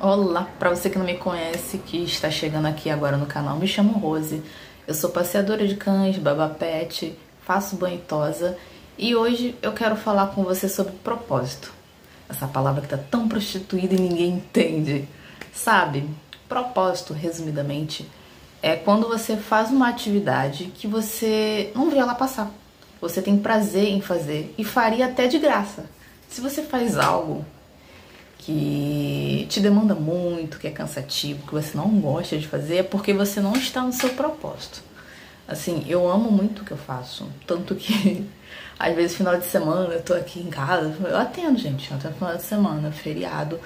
Olá, para você que não me conhece, que está chegando aqui agora no canal, me chamo Rose. Eu sou passeadora de cães, babapete, faço banho tosa e hoje eu quero falar com você sobre propósito. Essa palavra que tá tão prostituída e ninguém entende. Sabe? Propósito, resumidamente, é quando você faz uma atividade que você não vê ela passar. Você tem prazer em fazer e faria até de graça. Se você faz algo que te demanda muito, que é cansativo, que você não gosta de fazer, é porque você não está no seu propósito. Assim, eu amo muito o que eu faço, tanto que às vezes final de semana eu tô aqui em casa, eu atendo, gente, até final de semana, feriado,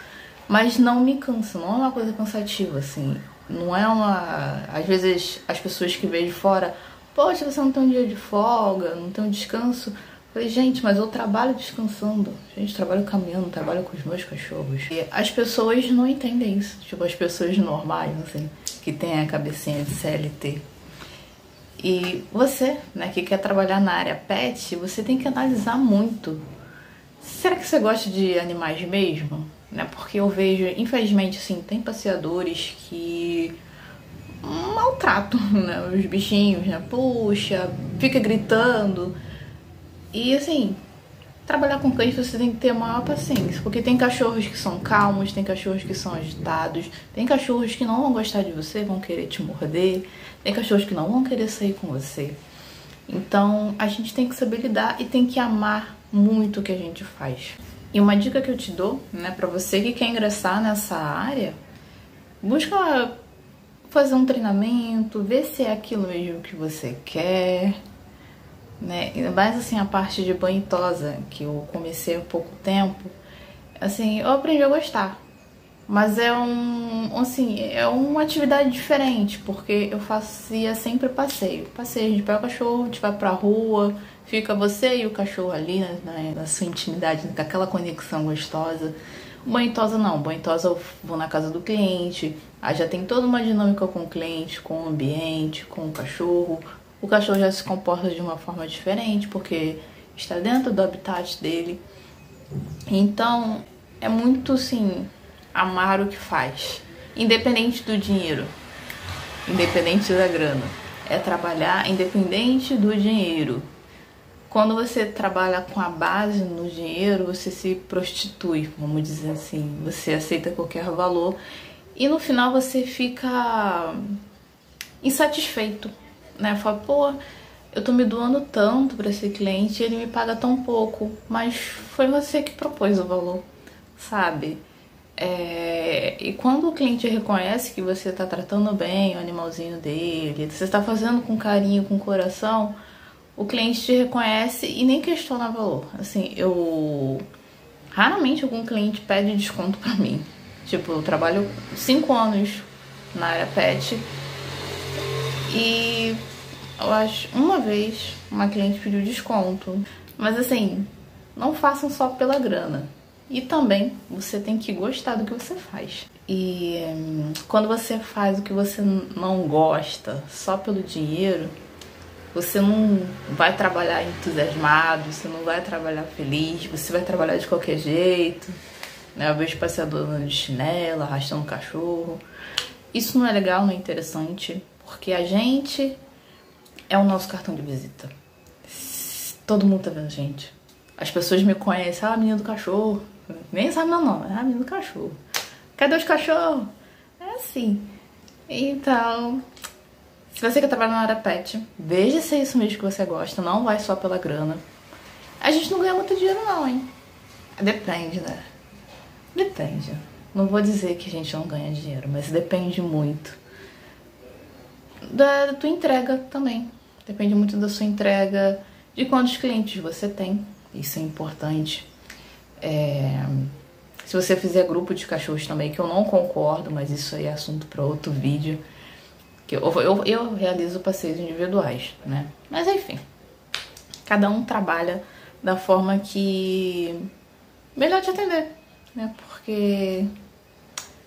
mas não me cansa, não é uma coisa cansativa, assim, não é uma. Às vezes as pessoas que veem de fora, poxa, você não tem um dia de folga, não tem um descanso. Falei, gente, mas eu trabalho descansando. Gente, trabalho caminhando, trabalho com os meus cachorros. E as pessoas não entendem isso. Tipo, as pessoas normais, assim, que têm a cabecinha de CLT. E você, né, que quer trabalhar na área pet, você tem que analisar muito. Será que você gosta de animais mesmo? Né? Porque eu vejo, infelizmente, assim, tem passeadores que maltratam né, os bichinhos, né? Puxa, fica gritando. E assim, trabalhar com cães você tem que ter a maior paciência, porque tem cachorros que são calmos, tem cachorros que são agitados, tem cachorros que não vão gostar de você, vão querer te morder, tem cachorros que não vão querer sair com você. Então, a gente tem que saber lidar e tem que amar muito o que a gente faz. E uma dica que eu te dou, né, para você que quer ingressar nessa área, busca fazer um treinamento, ver se é aquilo mesmo que você quer, né? Mais assim a parte de banho tosa, que eu comecei há pouco tempo, assim, eu aprendi a gostar. Mas é um, assim, é uma atividade diferente, porque eu fazia sempre passeio. Passeio, a gente pega o cachorro, a gente vai pra rua, fica você e o cachorro ali, né, na sua intimidade, com aquela conexão gostosa. Banho tosa não, banho tosa eu vou na casa do cliente, aí já tem toda uma dinâmica com o cliente, com o ambiente, com o cachorro, o cachorro já se comporta de uma forma diferente porque está dentro do habitat dele. Então, é muito sim amar o que faz, independente do dinheiro, independente da grana. É trabalhar independente do dinheiro. Quando você trabalha com a base no dinheiro, você se prostitui, vamos dizer assim. Você aceita qualquer valor e no final você fica insatisfeito né? Fala, pô, eu tô me doando tanto para esse cliente e ele me paga tão pouco, mas foi você que propôs o valor, sabe? É, e quando o cliente reconhece que você está tratando bem o animalzinho dele, você está fazendo com carinho, com coração, o cliente te reconhece e nem questiona o valor. Assim, eu raramente algum cliente pede desconto para mim. Tipo, eu trabalho cinco anos na área pet e eu acho uma vez uma cliente pediu desconto. Mas assim, não façam só pela grana. E também você tem que gostar do que você faz. E quando você faz o que você não gosta só pelo dinheiro, você não vai trabalhar entusiasmado, você não vai trabalhar feliz, você vai trabalhar de qualquer jeito. Né? Eu vejo passeador de chinela, arrastando cachorro. Isso não é legal, não é interessante. Porque a gente é o nosso cartão de visita. Todo mundo tá vendo gente. As pessoas me conhecem, ah, menina do cachorro. Nem sabe meu nome, ah, menina do cachorro. Cadê os cachorros? É assim. Então, se você quer trabalhar na área pet, veja se é isso mesmo que você gosta. Não vai só pela grana. A gente não ganha muito dinheiro não, hein? Depende, né? Depende. Não vou dizer que a gente não ganha dinheiro, mas depende muito da tua entrega também. Depende muito da sua entrega, de quantos clientes você tem. Isso é importante. É... Se você fizer grupo de cachorros também, que eu não concordo, mas isso aí é assunto para outro vídeo. Que eu, eu, eu realizo passeios individuais, né? Mas enfim, cada um trabalha da forma que melhor te atender, né? Porque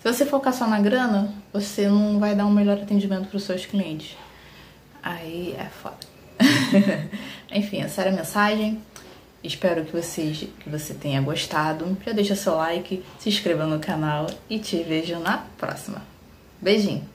se você focar só na grana, você não vai dar um melhor atendimento para os seus clientes. Aí é foda. Enfim, essa era a mensagem. Espero que, vocês, que você tenha gostado. Já deixa seu like, se inscreva no canal e te vejo na próxima. Beijinho!